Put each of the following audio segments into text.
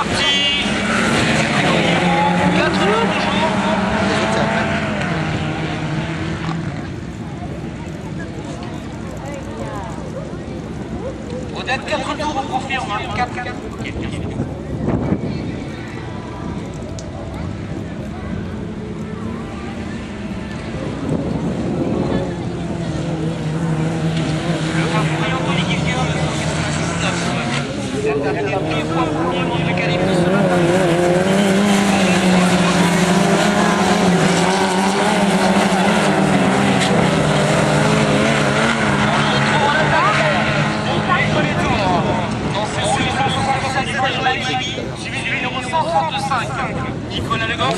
parti. Peut-être 4 tours, on confirme. 4, 4, 4. Nicolas Maïs, suivi du numéro 135, Nicolas Le Goff.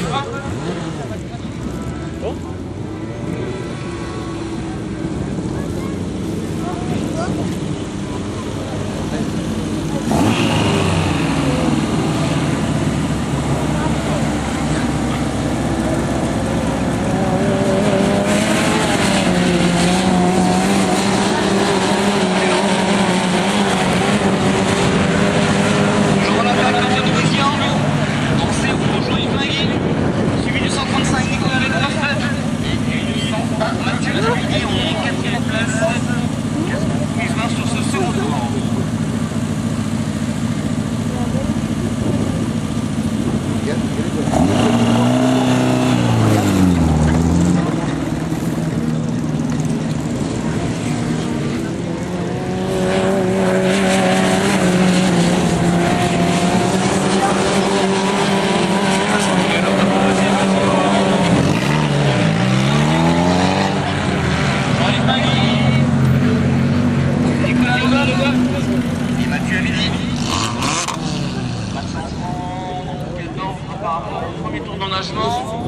Premier tour d'engagement